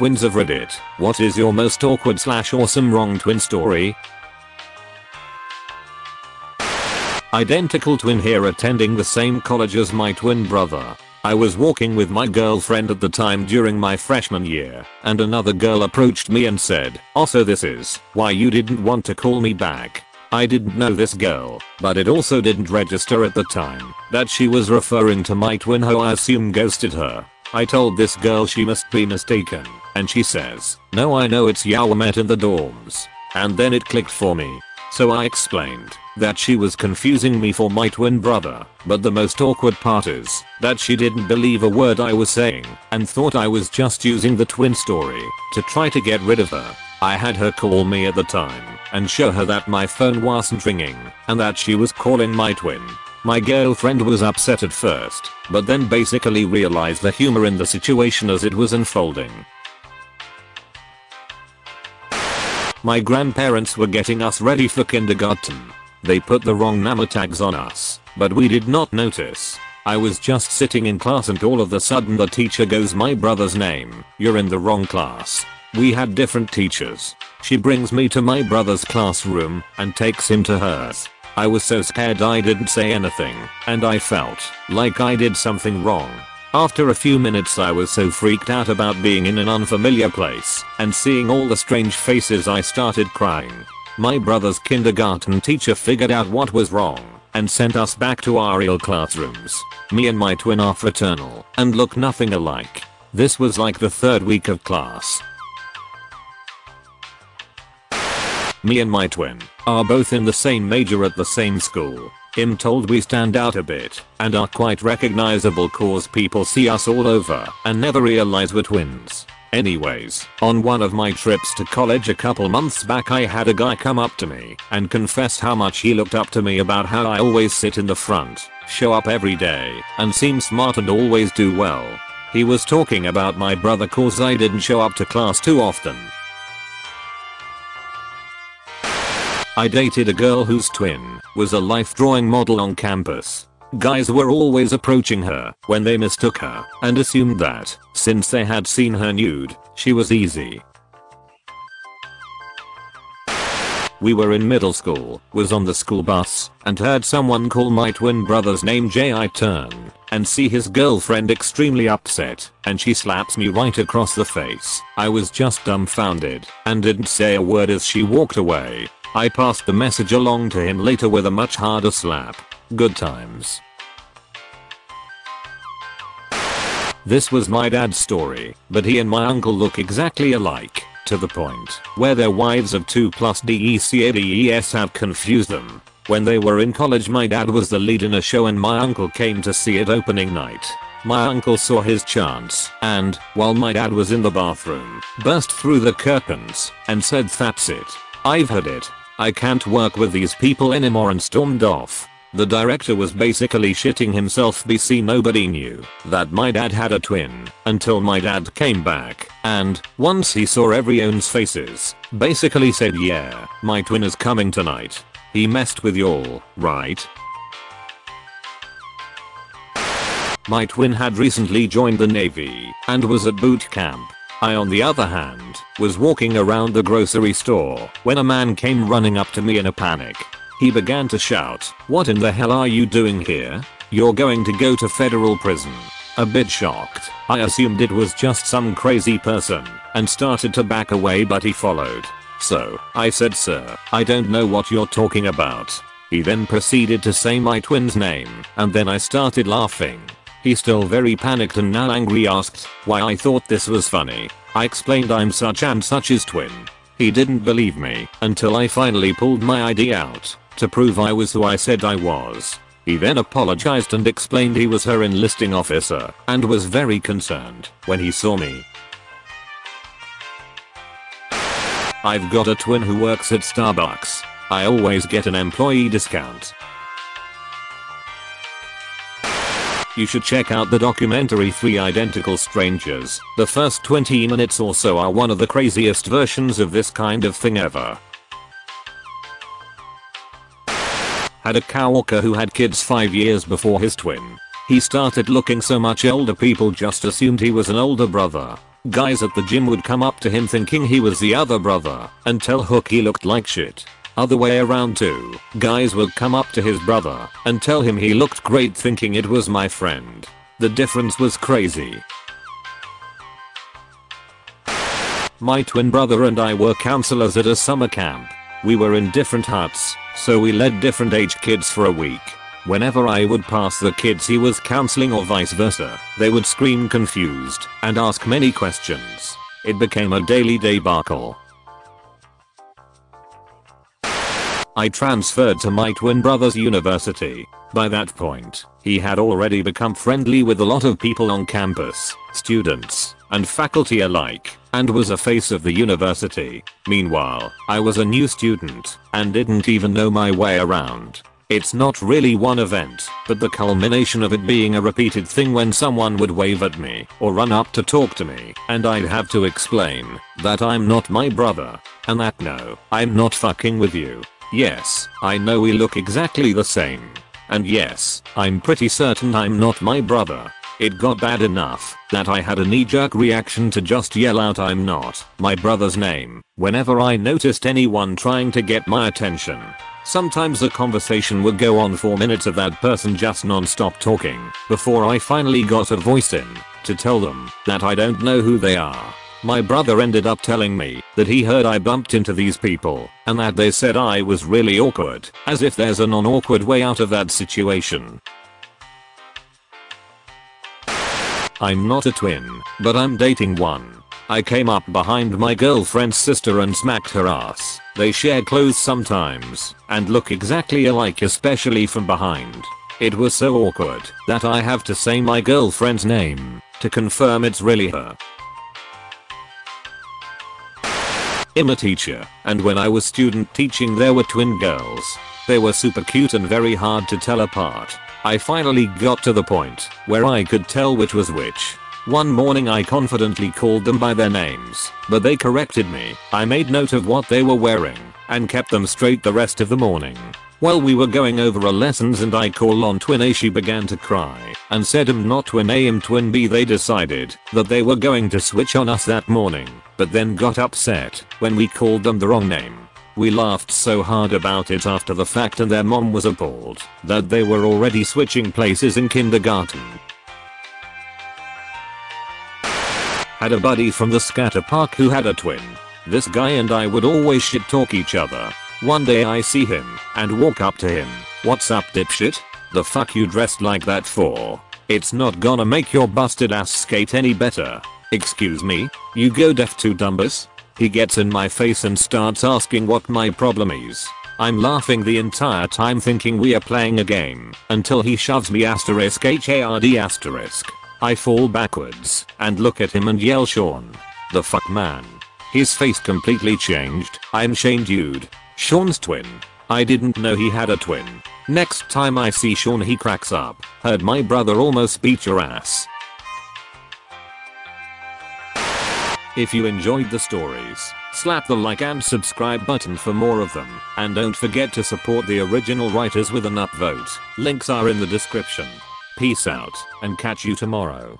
twins of Reddit, what is your most awkward slash awesome wrong twin story? Identical twin here attending the same college as my twin brother. I was walking with my girlfriend at the time during my freshman year, and another girl approached me and said, also this is why you didn't want to call me back. I didn't know this girl, but it also didn't register at the time that she was referring to my twin who I assume ghosted her. I told this girl she must be mistaken, and she says, no I know it's Yao met in the dorms. And then it clicked for me. So I explained that she was confusing me for my twin brother, but the most awkward part is that she didn't believe a word I was saying and thought I was just using the twin story to try to get rid of her. I had her call me at the time and show her that my phone wasn't ringing and that she was calling my twin. My girlfriend was upset at first, but then basically realized the humor in the situation as it was unfolding. My grandparents were getting us ready for kindergarten. They put the wrong number tags on us, but we did not notice. I was just sitting in class and all of a sudden the teacher goes my brother's name, you're in the wrong class. We had different teachers. She brings me to my brother's classroom and takes him to hers. I was so scared I didn't say anything, and I felt like I did something wrong. After a few minutes I was so freaked out about being in an unfamiliar place and seeing all the strange faces I started crying. My brother's kindergarten teacher figured out what was wrong and sent us back to our real classrooms. Me and my twin are fraternal and look nothing alike. This was like the third week of class. Me and my twin are both in the same major at the same school him told we stand out a bit and are quite recognizable cause people see us all over and never realize we're twins. Anyways, on one of my trips to college a couple months back I had a guy come up to me and confess how much he looked up to me about how I always sit in the front, show up every day, and seem smart and always do well. He was talking about my brother cause I didn't show up to class too often I dated a girl whose twin was a life drawing model on campus. Guys were always approaching her when they mistook her and assumed that, since they had seen her nude, she was easy. We were in middle school, was on the school bus, and heard someone call my twin brother's name Jay I turn and see his girlfriend extremely upset and she slaps me right across the face. I was just dumbfounded and didn't say a word as she walked away. I passed the message along to him later with a much harder slap. Good times. This was my dad's story, but he and my uncle look exactly alike, to the point where their wives of 2 plus DECADES have confused them. When they were in college my dad was the lead in a show and my uncle came to see it opening night. My uncle saw his chance and, while my dad was in the bathroom, burst through the curtains and said that's it. I've heard it. I can't work with these people anymore and stormed off. The director was basically shitting himself BC nobody knew that my dad had a twin until my dad came back and once he saw everyone's faces basically said yeah my twin is coming tonight. He messed with y'all, right? My twin had recently joined the navy and was at boot camp I on the other hand, was walking around the grocery store when a man came running up to me in a panic. He began to shout, what in the hell are you doing here? You're going to go to federal prison. A bit shocked, I assumed it was just some crazy person and started to back away but he followed. So, I said sir, I don't know what you're talking about. He then proceeded to say my twin's name and then I started laughing. He still very panicked and now angry asked why I thought this was funny. I explained I'm such and such his twin. He didn't believe me until I finally pulled my ID out to prove I was who I said I was. He then apologized and explained he was her enlisting officer and was very concerned when he saw me. I've got a twin who works at Starbucks. I always get an employee discount You should check out the documentary 3 Identical Strangers. The first 20 minutes or so are one of the craziest versions of this kind of thing ever. Had a coworker who had kids 5 years before his twin. He started looking so much older people just assumed he was an older brother. Guys at the gym would come up to him thinking he was the other brother and tell Hook he looked like shit. Other way around too. Guys would come up to his brother and tell him he looked great thinking it was my friend. The difference was crazy. My twin brother and I were counselors at a summer camp. We were in different huts, so we led different age kids for a week. Whenever I would pass the kids he was counseling or vice versa, they would scream confused and ask many questions. It became a daily debacle. I transferred to my twin brother's university. By that point, he had already become friendly with a lot of people on campus, students, and faculty alike, and was a face of the university. Meanwhile, I was a new student and didn't even know my way around. It's not really one event, but the culmination of it being a repeated thing when someone would wave at me or run up to talk to me and I'd have to explain that I'm not my brother and that no, I'm not fucking with you. Yes, I know we look exactly the same. And yes, I'm pretty certain I'm not my brother. It got bad enough that I had a knee-jerk reaction to just yell out I'm not my brother's name whenever I noticed anyone trying to get my attention. Sometimes a conversation would go on for minutes of that person just non-stop talking before I finally got a voice in to tell them that I don't know who they are. My brother ended up telling me that he heard I bumped into these people and that they said I was really awkward as if there's a non-awkward way out of that situation. I'm not a twin, but I'm dating one. I came up behind my girlfriend's sister and smacked her ass. They share clothes sometimes and look exactly alike especially from behind. It was so awkward that I have to say my girlfriend's name to confirm it's really her. I'm a teacher, and when I was student teaching there were twin girls. They were super cute and very hard to tell apart. I finally got to the point where I could tell which was which. One morning I confidently called them by their names, but they corrected me. I made note of what they were wearing and kept them straight the rest of the morning. While we were going over our lessons and I called on twin A she began to cry and said I'm not twin A I'm twin B they decided that they were going to switch on us that morning but then got upset when we called them the wrong name. We laughed so hard about it after the fact and their mom was appalled that they were already switching places in kindergarten. Had a buddy from the scatter park who had a twin. This guy and I would always shit talk each other. One day I see him and walk up to him. What's up dipshit? The fuck you dressed like that for? It's not gonna make your busted ass skate any better. Excuse me? You go deaf to dumbus? He gets in my face and starts asking what my problem is. I'm laughing the entire time thinking we are playing a game until he shoves me asterisk HARD asterisk. I fall backwards and look at him and yell Sean. The fuck man. His face completely changed. I'm Shane dude. Sean's twin. I didn't know he had a twin. Next time I see Sean he cracks up. Heard my brother almost beat your ass. If you enjoyed the stories, slap the like and subscribe button for more of them. And don't forget to support the original writers with an upvote. Links are in the description. Peace out, and catch you tomorrow.